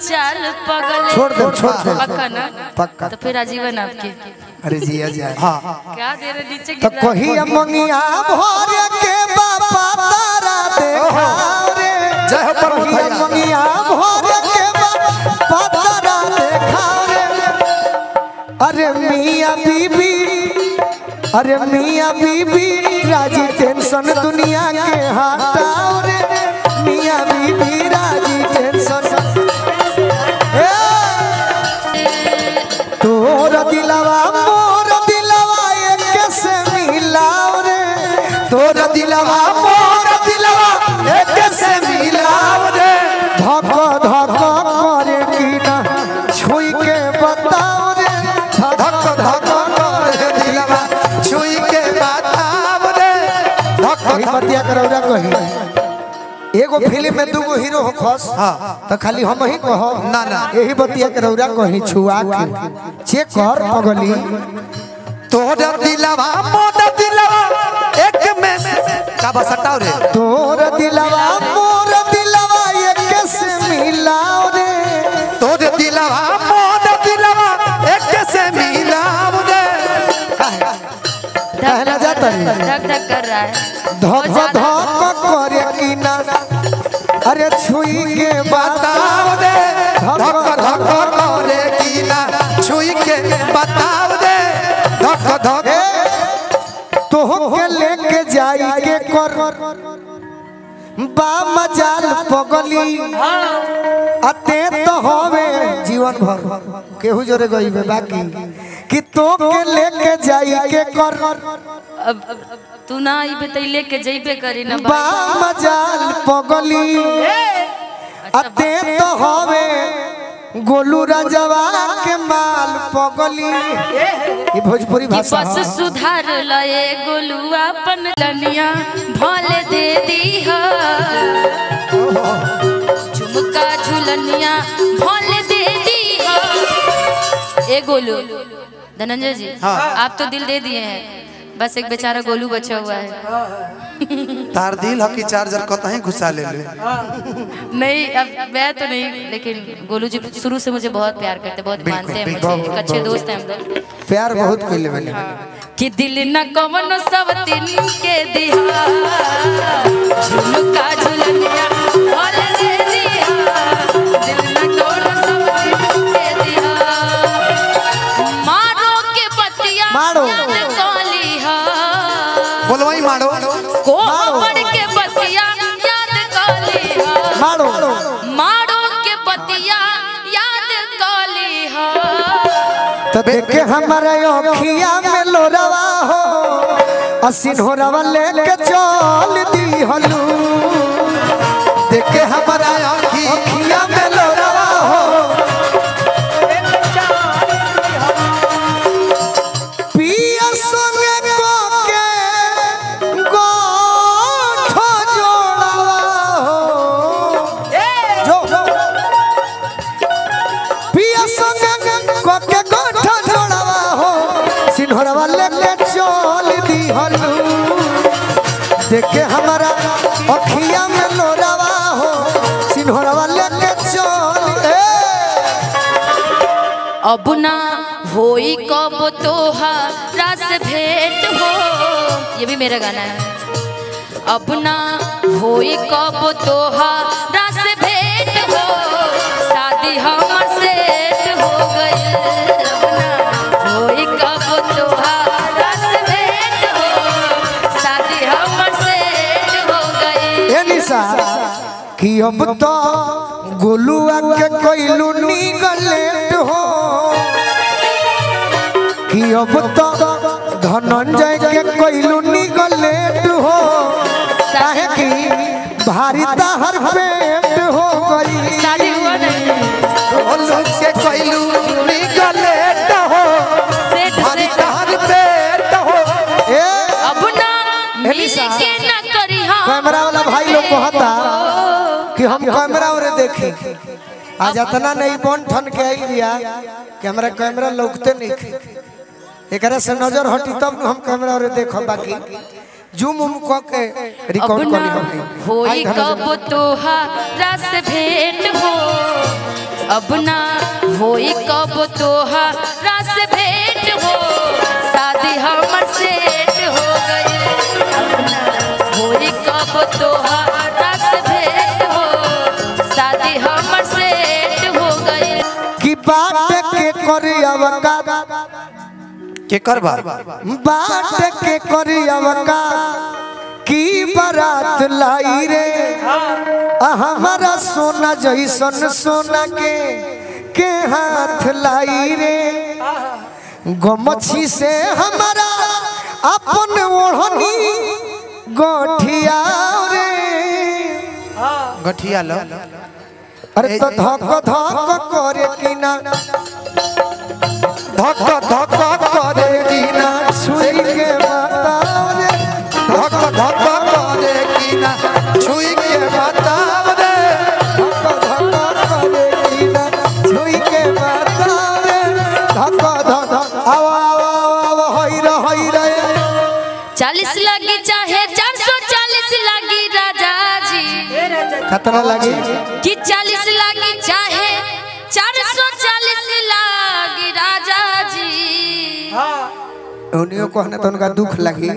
चाल पगले। छोड़ दे छोड़ दे। पक्का ना? पक्का। तो फिर आजीवन आपके। अरे जिया जाए हाँ क्या दे रहे नीचे तो है? कही मंगिया भोरे के बापा तारा देखाओ रे। जय हो प्रभु कही भैया। मंगिया भोरे के बापा तारा देखाओ रे। अरे मियाँ बीबी अरे मियाँ बीबी राज़ी टेंशन दुनिया के हटाओ रे। एगो फ़िल्म में दूगो हीरो हो खस। तो खाली हम ही कहो। ना, ना। यही बतिया करौरा कही छुआ के। चेक कर पगली। तोर दिलवा मोर दिलवा एक में से। का बस हटाओ रे? तोर दिलवा मोर दिलवा एक से मिलाओ रे। तोर दिलवा मोर दिलवा एक से मिलाव रे। काहे कहना जाता है धक धक कर रहा है। धक धक कि छुई के बताओ रे धक धक करे की छुई के बताव रे धक धक। तो के लेके जाई के कर बा मजाल पगली। अते तो होवे जीवन भर केहू जोरे गई बाकी? कि तो के लेके के कर। अब तू ना आई बतैले के जइबे करी ना बा मजाल पगली। अते तो होवे गोलू राजवा के माल पगली। ये भोजपुरी भाषा बस सुधार लए गोलुआ अपन लनिया भले दे दी हो। झुमका झुलनिया भले दे दी हो। ए गोलू। धनंजय जी हाँ। आप तो दिल दे दिए हैं। बस एक बेचारा गोलू बचा हुआ है। तार दिल हकी चार्जर कतहीं घुसा ले ले। नहीं अब मैं तो नहीं लेकिन गोलू जी शुरू से मुझे बहुत प्यार करते बहुत मानते हैं मुझे। एक अच्छे दोस्त हैं हम लोग प्यार बहुत कैले बने कि दिल न कवन सब दिन के दिहा मारो को पड़ के पतिया याद काली हा मारो मारो के पतिया याद काली हा तो देख हमारे अखिया में लोरवा हो। असिन हो रवा लेके चल। चल। अब होई कब तोहारा से भेंट हो। ये भी मेरा गाना है। अब होई कब तोहारा निशा कि अब तो गोलुआ के कोइलू निगलेट हो। कि अब तो धनंजय के कोइलू निगलेट हो। काहे कि भारी ताहर पेट देखी। आज इतना नहीं बन ठन के आई बिया कि हमरा कैमरा लौकते नहीं एकरा से नज़र हटी तब न हम कैमरा और देखो बाकी। जूम उम क के रिकॉर्ड करी हम होई कब तोहारा से भेंट हो। अब ना होई कब तोहरा से भेंट हो। शादी हमर सेट हो गई। अब ना होई कब तोहरा के करी अवका बाट के करी अवका की बारात लाई रे हमारा सोना जैसन सोना के के हाथ लाई रे गमछी से हमारा अपन ओढ़नी गोठिया रे गठिया लो अरे तो धक धक करे कि ना धक धक करे ना छुई के बताओ रे धक धक करे ना छुई के बताव रे धक धक करे ना छुई के बताओ रे धक धक आवा आवा आवा होई रे होई रे चालीस लगी चाहे चार सौ चालीस लगी राजा जी खतरा लगी कि चालीस लगी उन्हीं को हमने तो उनका दुख लगी।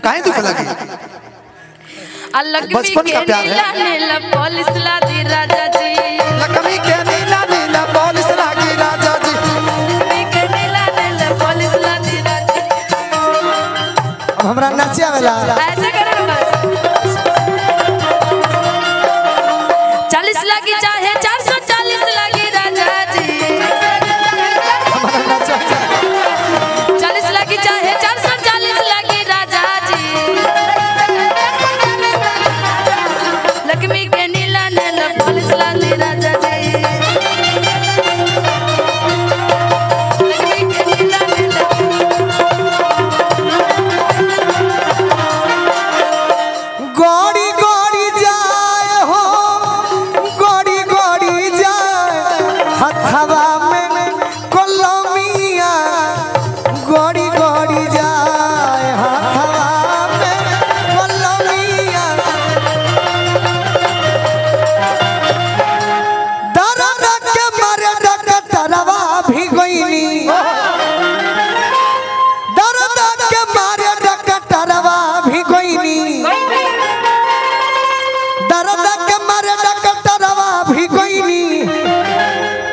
काहे दुख लगी? बचपन का प्यार है। नीला नीला पॉलिस राजा जी। लकमी के नीला नीला पॉलिश लागी राजा जी। लकमी के नीला नीला पॉलिश लागी राजा जी। अब हमरा नाचिया वाला।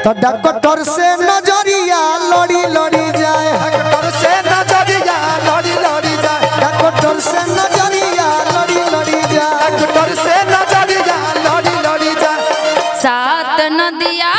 तो कटर से नज़रिया लड़ी लड़ी जाए। डॉक्टर से नज़रिया लड़ी लड़ी जाए। कटर से नज़रिया लड़ी लड़ी जाए। कटर से नज़रिया लड़ी लड़ी जाए। सात नदिया